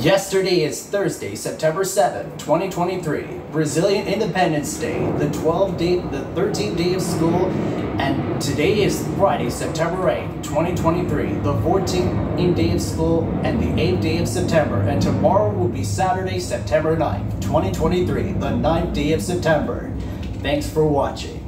Yesterday is Thursday, September 7th, 2023, Brazilian Independence Day, the 12th day, the 13th day of school, and today is Friday, September 8th, 2023, the 14th day of school and the 8th day of September, and tomorrow will be Saturday, September 9th, 2023, the 9th day of September. Thanks for watching.